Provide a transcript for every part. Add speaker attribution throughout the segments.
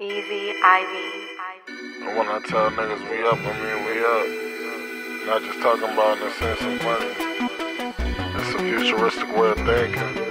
Speaker 1: Eazy
Speaker 2: Iovine. When I tell niggas we up, I mean we up. Not just talking about in the sense of money. It's a futuristic way of thinking.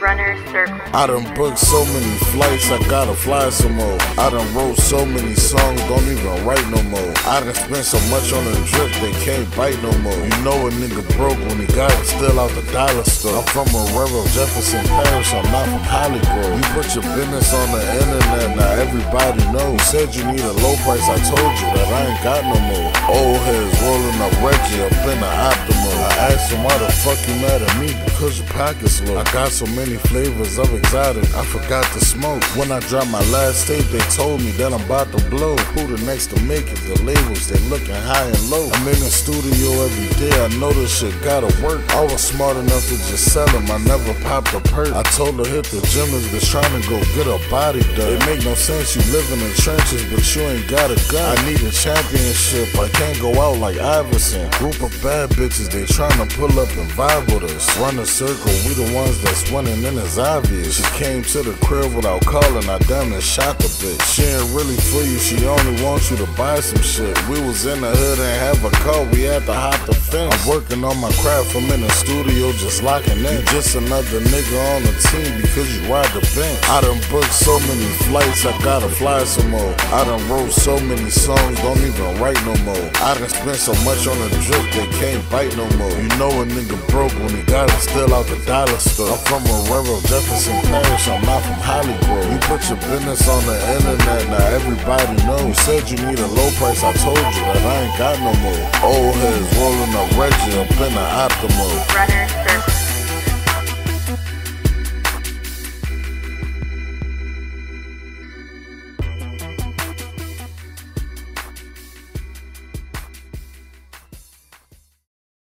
Speaker 1: Runners Circle.
Speaker 3: I done booked so many flights, I gotta fly some more. I done wrote so many songs, don't even write no more. I done spent so much on a drip, they can't bite no more. You know a nigga broke when he got it, still out the dollar store. I'm from a Aurora, Jefferson Parish, I'm not from Hollywood. You put your business on the internet, now everybody knows. You said you need a low price, I told you that I ain't got no more. Old heads rolling up Reggie Him why the fuck you mad at me because your pockets low. I got so many flavors of exotic, I forgot to smoke. When I dropped my last tape, they told me that I'm about to blow. Who the next to make it? The labels, they looking high and low. I'm in the studio every day, I know this shit gotta work. I was smart enough to just sell them, I never popped a perk. I told her hit the gym just trying to go get a body done. It make no sense, you live in the trenches, but you ain't got a gun. I need a championship, I can't go out like Iverson. Group of bad bitches, they trying to pull up and vibe with us. Runners Circle, we the ones that's winning, and it's obvious. She came to the crib without calling, I done near shot the bitch. She ain't really for you, she only wants you to buy some shit. We was in the hood and have a car, we had to hop the fence. I'm working on my craft, I'm in the studio just locking in. You just another nigga on the team because you ride the bench. I done booked so many flights, I gotta fly some more. I done wrote so many songs, don't even write no more. I done spent so much on the drip, they can't bite no more. You know a nigga broke when he got it, still out the dollar store. I'm from a Aurora, Jefferson Parish, I'm not from Hollywood. You put your business on the internet, now everybody knows. You said you need a low price, I told you that I ain't got no more. Old heads rolling up Reggie up in the Optimal.